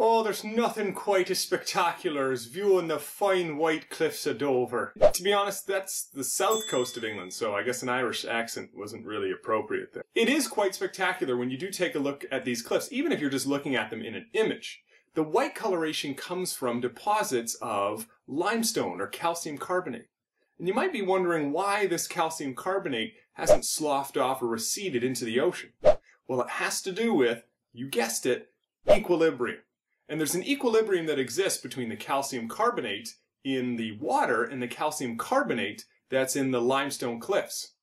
Oh, there's nothing quite as spectacular as viewing the fine white cliffs of Dover. To be honest, that's the south coast of England, so I guess an Irish accent wasn't really appropriate there. It is quite spectacular when you do take a look at these cliffs, even if you're just looking at them in an image. The white coloration comes from deposits of limestone or calcium carbonate. And you might be wondering why this calcium carbonate hasn't sloughed off or receded into the ocean. Well, it has to do with, you guessed it, equilibrium. And there's an equilibrium that exists between the calcium carbonate in the water and the calcium carbonate that's in the limestone cliffs.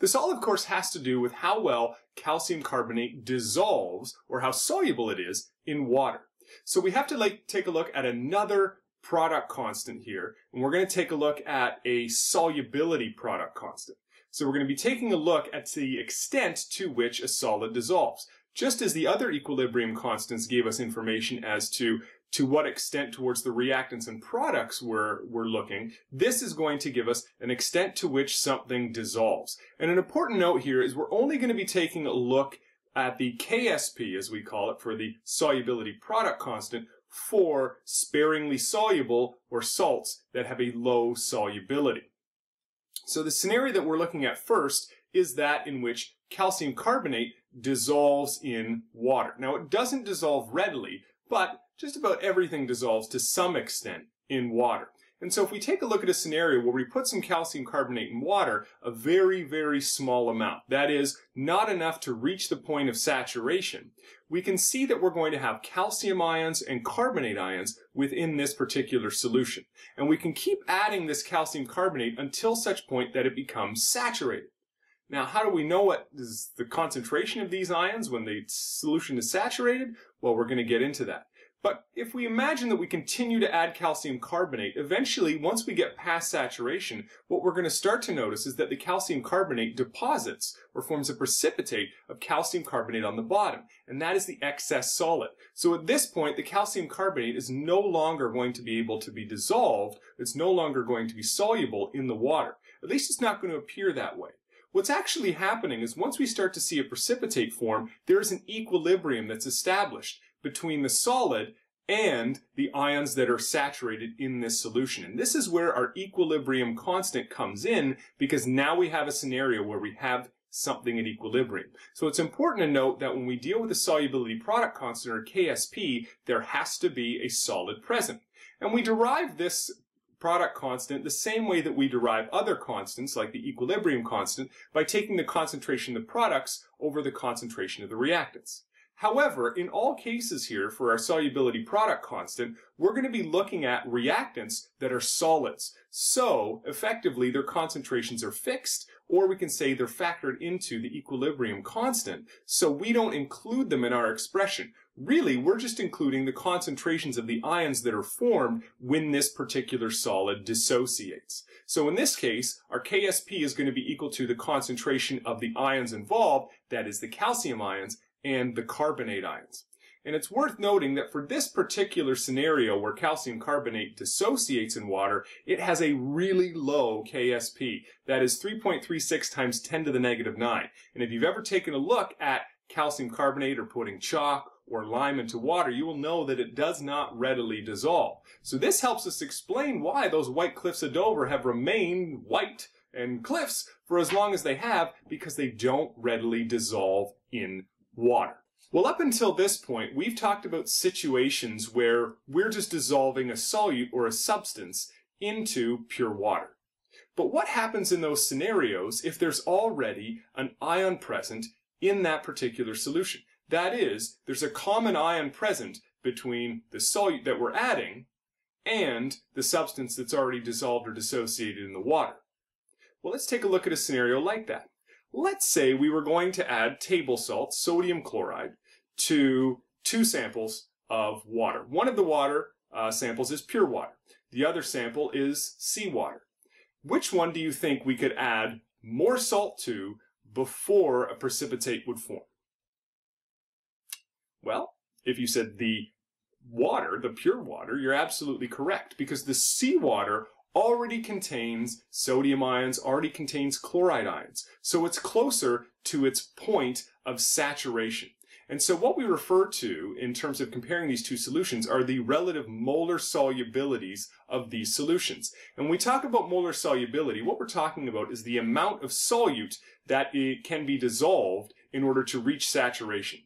This all, of course, has to do with how well calcium carbonate dissolves or how soluble it is in water. So we have to like take a look at another product constant here, and we're going to take a look at a solubility product constant. So we're going to be taking a look at the extent to which a solid dissolves. Just as the other equilibrium constants gave us information as to to what extent towards the reactants and products we're, we're looking, this is going to give us an extent to which something dissolves. And an important note here is we're only going to be taking a look at the KSP, as we call it, for the solubility product constant for sparingly soluble or salts that have a low solubility. So the scenario that we're looking at first is that in which calcium carbonate dissolves in water. Now it doesn't dissolve readily, but just about everything dissolves to some extent in water. And so if we take a look at a scenario where we put some calcium carbonate in water, a very, very small amount, that is not enough to reach the point of saturation, we can see that we're going to have calcium ions and carbonate ions within this particular solution. And we can keep adding this calcium carbonate until such point that it becomes saturated. Now, how do we know what is the concentration of these ions when the solution is saturated? Well, we're going to get into that. But if we imagine that we continue to add calcium carbonate, eventually, once we get past saturation, what we're going to start to notice is that the calcium carbonate deposits or forms a precipitate of calcium carbonate on the bottom, and that is the excess solid. So at this point, the calcium carbonate is no longer going to be able to be dissolved, it's no longer going to be soluble in the water. At least it's not going to appear that way. What's actually happening is once we start to see a precipitate form, there is an equilibrium that's established between the solid and the ions that are saturated in this solution. And this is where our equilibrium constant comes in because now we have a scenario where we have something at equilibrium. So it's important to note that when we deal with the solubility product constant or KSP, there has to be a solid present. And we derive this product constant the same way that we derive other constants like the equilibrium constant by taking the concentration of the products over the concentration of the reactants. However, in all cases here, for our solubility product constant, we're going to be looking at reactants that are solids. So, effectively, their concentrations are fixed, or we can say they're factored into the equilibrium constant, so we don't include them in our expression. Really, we're just including the concentrations of the ions that are formed when this particular solid dissociates. So in this case, our KSP is going to be equal to the concentration of the ions involved, that is the calcium ions, and the carbonate ions. And it's worth noting that for this particular scenario where calcium carbonate dissociates in water, it has a really low KSP. That is 3.36 times 10 to the negative 9. And if you've ever taken a look at calcium carbonate or putting chalk or lime into water, you will know that it does not readily dissolve. So this helps us explain why those white cliffs of Dover have remained white and cliffs for as long as they have, because they don't readily dissolve in water. Well, up until this point, we've talked about situations where we're just dissolving a solute or a substance into pure water. But what happens in those scenarios if there's already an ion present in that particular solution? That is, there's a common ion present between the solute that we're adding and the substance that's already dissolved or dissociated in the water. Well, let's take a look at a scenario like that. Let's say we were going to add table salt, sodium chloride, to two samples of water. One of the water uh, samples is pure water. The other sample is seawater. Which one do you think we could add more salt to before a precipitate would form? Well, if you said the water, the pure water, you're absolutely correct because the seawater already contains sodium ions, already contains chloride ions. So it's closer to its point of saturation. And so what we refer to in terms of comparing these two solutions are the relative molar solubilities of these solutions. And when we talk about molar solubility, what we're talking about is the amount of solute that it can be dissolved in order to reach saturation.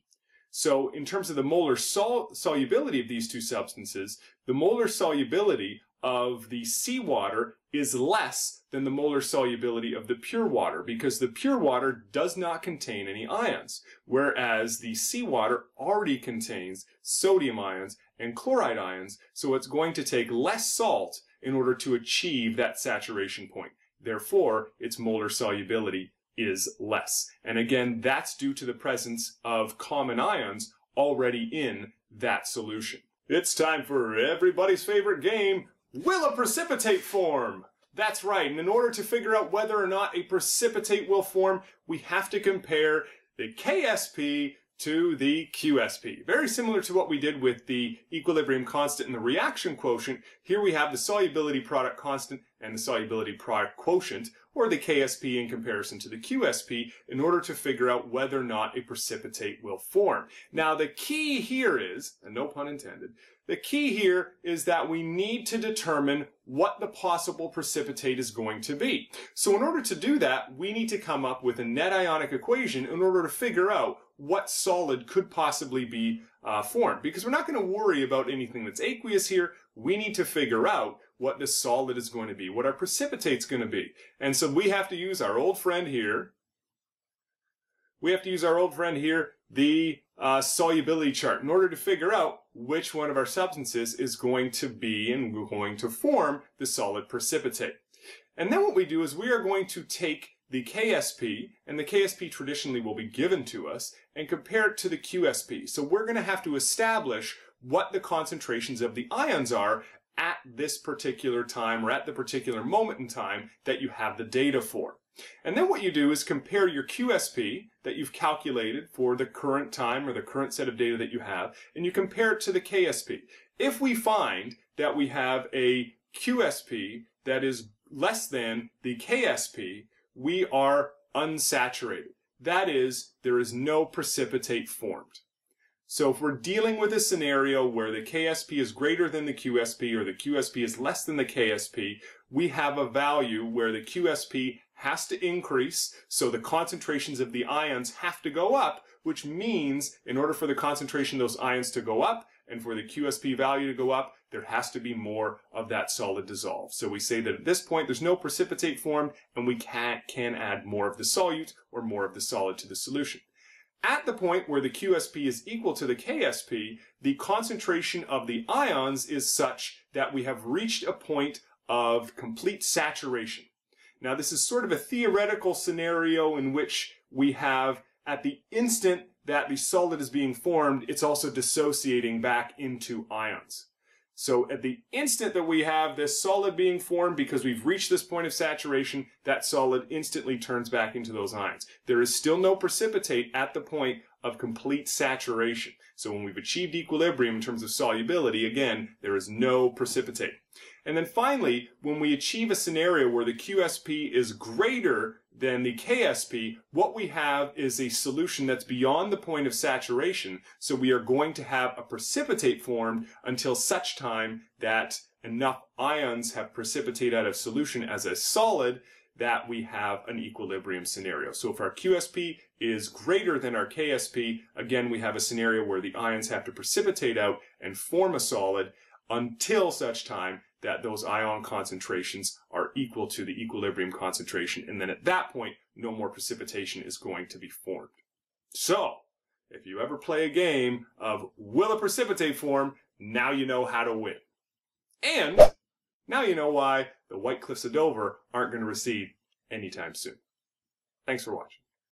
So in terms of the molar sol solubility of these two substances, the molar solubility of the seawater is less than the molar solubility of the pure water because the pure water does not contain any ions, whereas the seawater already contains sodium ions and chloride ions, so it's going to take less salt in order to achieve that saturation point. Therefore, its molar solubility is less. And again, that's due to the presence of common ions already in that solution. It's time for everybody's favorite game, Will a precipitate form? That's right, and in order to figure out whether or not a precipitate will form, we have to compare the KSP to the QSP. Very similar to what we did with the equilibrium constant and the reaction quotient, here we have the solubility product constant and the solubility product quotient, or the KSP in comparison to the QSP, in order to figure out whether or not a precipitate will form. Now the key here is, and no pun intended, the key here is that we need to determine what the possible precipitate is going to be. So in order to do that, we need to come up with a net ionic equation in order to figure out what solid could possibly be uh, formed. Because we're not going to worry about anything that's aqueous here. We need to figure out what the solid is going to be, what our precipitate's going to be. And so we have to use our old friend here. We have to use our old friend here, the uh, solubility chart in order to figure out which one of our substances is going to be and going to form the solid precipitate. And then what we do is we are going to take the KSP, and the KSP traditionally will be given to us, and compare it to the QSP. So we're going to have to establish what the concentrations of the ions are at this particular time or at the particular moment in time that you have the data for. And then what you do is compare your QSP that you've calculated for the current time or the current set of data that you have, and you compare it to the KSP. If we find that we have a QSP that is less than the KSP, we are unsaturated. That is, there is no precipitate formed. So if we're dealing with a scenario where the KSP is greater than the QSP or the QSP is less than the KSP, we have a value where the QSP has to increase, so the concentrations of the ions have to go up, which means in order for the concentration of those ions to go up and for the QSP value to go up, there has to be more of that solid dissolved. So we say that at this point there's no precipitate formed and we can, can add more of the solute or more of the solid to the solution. At the point where the QSP is equal to the KSP, the concentration of the ions is such that we have reached a point of complete saturation. Now, this is sort of a theoretical scenario in which we have, at the instant that the solid is being formed, it's also dissociating back into ions. So at the instant that we have this solid being formed, because we've reached this point of saturation, that solid instantly turns back into those ions. There is still no precipitate at the point of complete saturation. So when we've achieved equilibrium in terms of solubility, again, there is no precipitate. And then finally, when we achieve a scenario where the QSP is greater than the KSP, what we have is a solution that's beyond the point of saturation. So we are going to have a precipitate formed until such time that enough ions have precipitated out of solution as a solid that we have an equilibrium scenario. So if our QSP is greater than our KSP, again, we have a scenario where the ions have to precipitate out and form a solid until such time that those ion concentrations are equal to the equilibrium concentration. And then at that point, no more precipitation is going to be formed. So, if you ever play a game of will a precipitate form, now you know how to win. And now you know why the White Cliffs of Dover aren't going to recede anytime soon. Thanks for watching.